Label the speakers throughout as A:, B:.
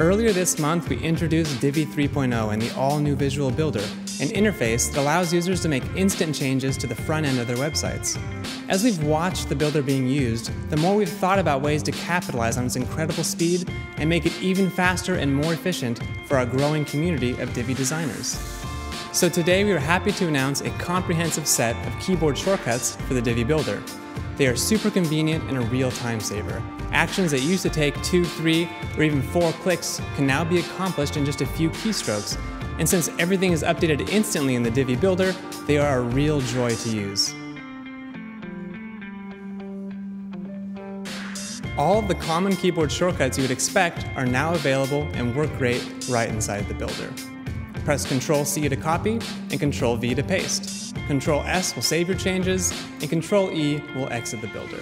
A: Earlier this month, we introduced Divi 3.0 and the all-new Visual Builder, an interface that allows users to make instant changes to the front end of their websites. As we've watched the builder being used, the more we've thought about ways to capitalize on its incredible speed and make it even faster and more efficient for our growing community of Divi designers. So today we are happy to announce a comprehensive set of keyboard shortcuts for the Divi Builder. They are super convenient and a real time saver. Actions that used to take two, three, or even four clicks can now be accomplished in just a few keystrokes. And since everything is updated instantly in the Divi Builder, they are a real joy to use. All of the common keyboard shortcuts you would expect are now available and work great right inside the Builder. Press Ctrl C to copy and Ctrl V to paste. Ctrl S will save your changes, and Ctrl E will exit the builder.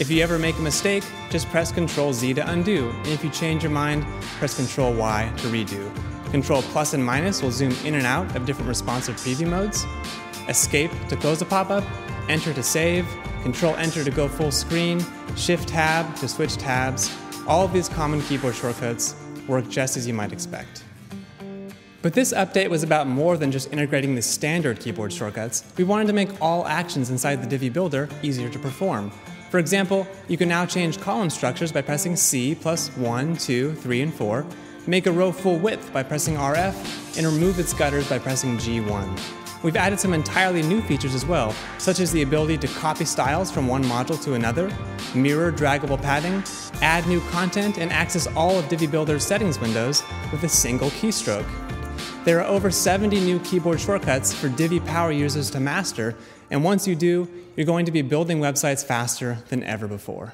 A: If you ever make a mistake, just press Ctrl Z to undo, and if you change your mind, press Ctrl Y to redo. Control plus and minus will zoom in and out of different responsive preview modes. Escape to close a pop-up, Enter to save, Control Enter to go full screen, Shift Tab to switch tabs. All of these common keyboard shortcuts work just as you might expect. But this update was about more than just integrating the standard keyboard shortcuts. We wanted to make all actions inside the Divi Builder easier to perform. For example, you can now change column structures by pressing C plus 1, 2, 3, and 4, make a row full width by pressing RF, and remove its gutters by pressing G1. We've added some entirely new features as well, such as the ability to copy styles from one module to another, mirror draggable padding, add new content, and access all of Divi Builder's settings windows with a single keystroke. There are over 70 new keyboard shortcuts for Divi Power users to master, and once you do, you're going to be building websites faster than ever before.